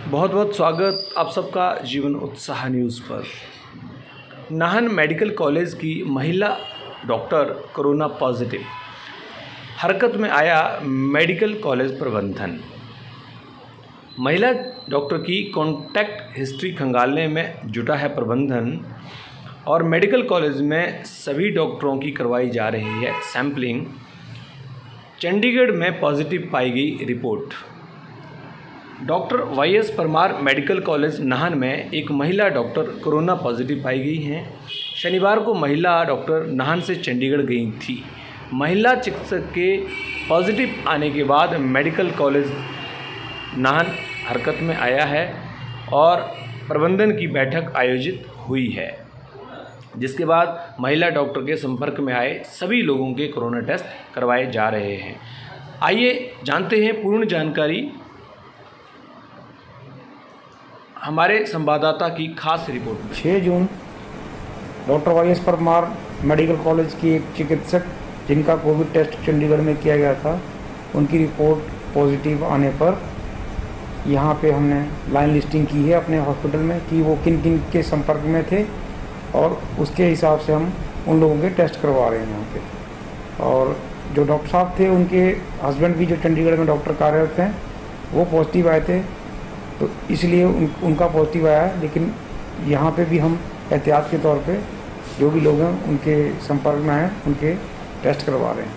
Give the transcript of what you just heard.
बहुत बहुत स्वागत आप सबका जीवन उत्साह न्यूज़ पर। नाहन मेडिकल कॉलेज की महिला डॉक्टर कोरोना पॉजिटिव। हरकत में आया मेडिकल कॉलेज प्रबंधन। महिला डॉक्टर की कॉन्टैक्ट हिस्ट्री खंगालने में जुटा है प्रबंधन और मेडिकल कॉलेज में सभी डॉक्टरों की करवाई जा रही है सैम्पलिंग चंडीगढ़ में पॉजिटिव पाई गई report. Doctor Y S Parmar medical college Nahan में एक महिला डॉक्टर कोरोना पॉजिटिव पाई गई हैं। शनिवार को महिला डॉक्टर नाहन से चंडीगढ़ गई थी। महिला चिकित्सक के पॉजिटिव आने के बाद मेडिकल कॉलेज नाहन हरकत में आया है और प्रबंधन की बैठक आयोजित हुई है। जिसके बाद महिला डॉक्टर के संपर्क में आए सभी लोगों के कोरोना टेस्ट करवाए जा रहे हैं। आइए जानते हैं पूर्ण जानकारी हमारे संवाददाता की खास रिपोर्ट छः जून, doctor Y S Parmar medical college की एक चिकित्सक, जिनका कोविड टेस्ट चंडीगढ़ में किया गया था, उनकी रिपोर्ट पॉजिटिव आने पर यहाँ पे हमने लाइन लिस्टिंग की है अपने हॉस्पिटल में कि वो किन किन के संपर्क में थे और उसके हिसाब से हम उन लोगों के टेस्ट करवा रहे हैं यहाँ पे। और जो डॉक्टर साहब थे, उनके हस्बैंड भी जो चंडीगढ़ में डॉक्टर कार्यरत हैं, वो पॉजिटिव आए थे। तो इसलिए उन, उनका पॉजिटिव आया है लेकिन यहाँ पे भी हम एहतियात के तौर पे जो भी लोग हैं उनके संपर्क में आए उनके टेस्ट करवा रहे हैं।